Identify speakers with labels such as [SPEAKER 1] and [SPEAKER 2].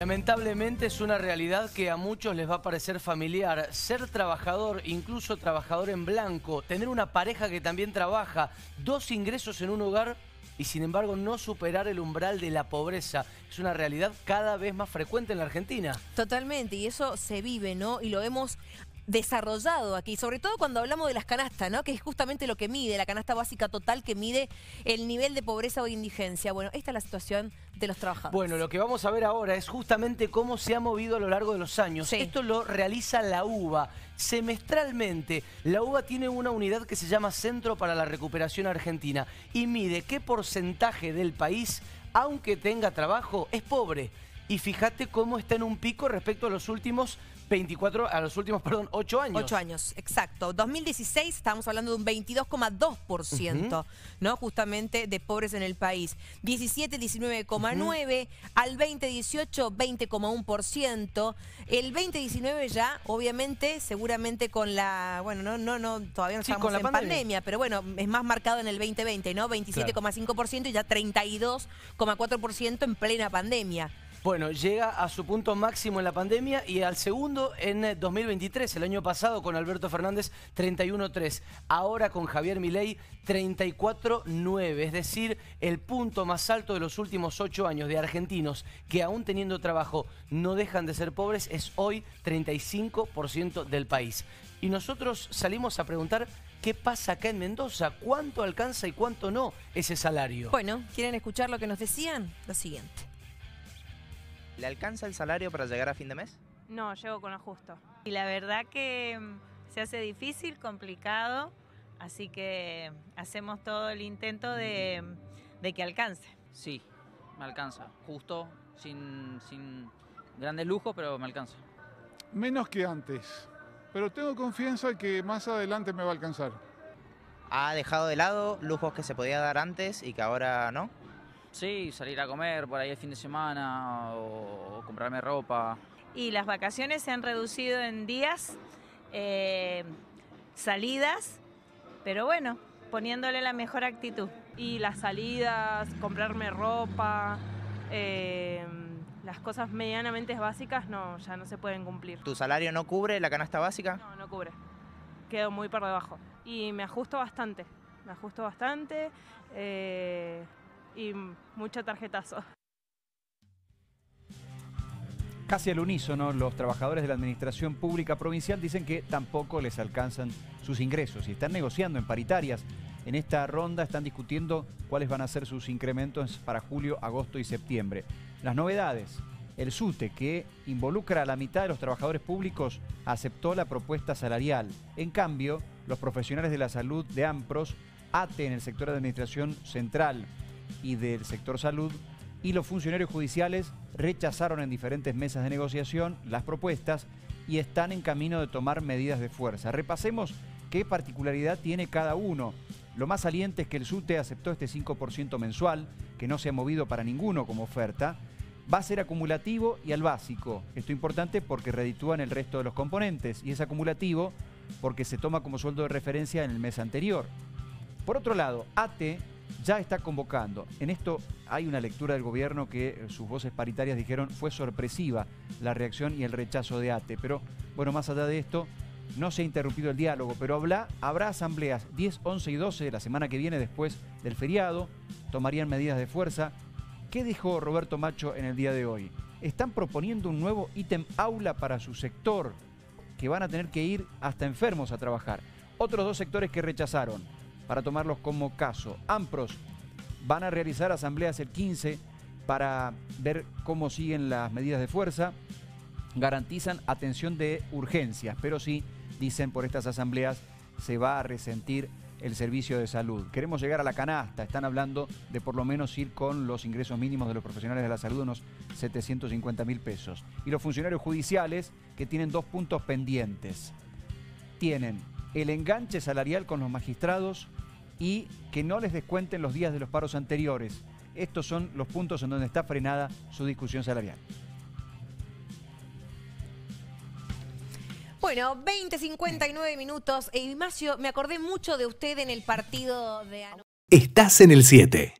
[SPEAKER 1] Lamentablemente es una realidad que a muchos les va a parecer familiar. Ser trabajador, incluso trabajador en blanco, tener una pareja que también trabaja, dos ingresos en un hogar y sin embargo no superar el umbral de la pobreza. Es una realidad cada vez más frecuente en la Argentina.
[SPEAKER 2] Totalmente, y eso se vive, ¿no? Y lo hemos desarrollado aquí, sobre todo cuando hablamos de las canastas, ¿no? Que es justamente lo que mide, la canasta básica total que mide el nivel de pobreza o indigencia. Bueno, esta es la situación de los trabajadores.
[SPEAKER 1] Bueno, lo que vamos a ver ahora es justamente cómo se ha movido a lo largo de los años. Esto lo realiza la UBA. Semestralmente, la UBA tiene una unidad que se llama Centro para la Recuperación Argentina y mide qué porcentaje del país, aunque tenga trabajo, es pobre. Y fíjate cómo está en un pico respecto a los últimos 24, a los últimos, perdón, 8 años.
[SPEAKER 2] 8 años, exacto. 2016 estábamos hablando de un 22,2%, ¿no? Justamente de pobres en el país. 17, 19,9, al 2018 20,1%. El 2019 ya, obviamente, seguramente con la, bueno, no no no todavía no estamos en pandemia. pero bueno, es más marcado en el 2020, ¿no? 27,5% y ya 32,4% en plena pandemia.
[SPEAKER 1] Bueno, llega a su punto máximo en la pandemia y al segundo en 2023, eh, el año pasado con Alberto Fernández 31.3, ahora con Javier Milei 34.9, es decir, el punto más alto de los últimos ocho años de argentinos que aún teniendo trabajo no dejan de ser pobres, es hoy 35% del país. Y nosotros salimos a preguntar qué pasa acá en Mendoza, cuánto alcanza y cuánto no ese salario.
[SPEAKER 2] Bueno, ¿quieren escuchar lo que nos decían? Lo siguiente.
[SPEAKER 3] ¿Le alcanza el salario para llegar a fin de mes?
[SPEAKER 4] No, llego con lo justo. Y la verdad que mm, se hace difícil, complicado, así que hacemos todo el intento de, que alcance.
[SPEAKER 5] Sí, me alcanza. Justo, sin, sin grandes lujos, pero me alcanza.
[SPEAKER 6] Menos que antes, pero tengo confianza que más adelante me va a alcanzar.
[SPEAKER 3] ¿Ha dejado de lado lujos que se podía dar antes y que ahora no?
[SPEAKER 5] Sí, salir a comer por ahí el fin de semana o, comprarme ropa.
[SPEAKER 4] Y las vacaciones se han reducido en días, eh, salidas, pero bueno, poniéndole la mejor actitud.
[SPEAKER 7] Y las salidas, comprarme ropa, eh, las cosas medianamente básicas no, ya no se pueden cumplir.
[SPEAKER 3] ¿Tu salario no cubre la canasta básica?
[SPEAKER 7] No, no cubre. Quedo muy por debajo. Y me ajusto bastante, me ajusto bastante. Eh, y mucho tarjetazo.
[SPEAKER 8] Casi al unísono, los trabajadores de la Administración Pública Provincial dicen que tampoco les alcanzan sus ingresos y están negociando en paritarias. En esta ronda están discutiendo cuáles van a ser sus incrementos para julio, agosto y septiembre. Las novedades. El SUTE, que involucra a la mitad de los trabajadores públicos, aceptó la propuesta salarial. En cambio, los profesionales de la salud de AMPROS, ATE en el sector de administración central, y del sector salud y los funcionarios judiciales rechazaron en diferentes mesas de negociación las propuestas y están en camino de tomar medidas de fuerza. Repasemos qué particularidad tiene cada uno. Lo más saliente es que el SUTE aceptó este 5% mensual, que no se ha movido para ninguno como oferta. Va a ser acumulativo y al básico. Esto es importante porque reditúan el resto de los componentes y es acumulativo porque se toma como sueldo de referencia en el mes anterior. Por otro lado, ATE ya está convocando. En esto hay una lectura del gobierno que eh, sus voces paritarias dijeron fue sorpresiva la reacción y el rechazo de ATE. Pero bueno, más allá de esto, no se ha interrumpido el diálogo, pero habrá, habrá asambleas 10, 11 y 12 de la semana que viene después del feriado, tomarían medidas de fuerza. ¿Qué dijo Roberto Macho en el día de hoy? Están proponiendo un nuevo ítem aula para su sector, que van a tener que ir hasta enfermos a trabajar. Otros dos sectores que rechazaron, para tomarlos como caso. AMPROS van a realizar asambleas el 15 para ver cómo siguen las medidas de fuerza. Garantizan atención de urgencias, pero sí, dicen por estas asambleas, se va a resentir el servicio de salud. Queremos llegar a la canasta, están hablando de por lo menos ir con los ingresos mínimos de los profesionales de la salud, unos 750 mil pesos. Y los funcionarios judiciales que tienen dos puntos pendientes. Tienen el enganche salarial con los magistrados y que no les descuenten los días de los paros anteriores. Estos son los puntos en donde está frenada su discusión salarial.
[SPEAKER 2] Bueno, 20, 59 minutos. Ignacio, me acordé mucho de usted en el partido de...
[SPEAKER 9] Estás en el 7.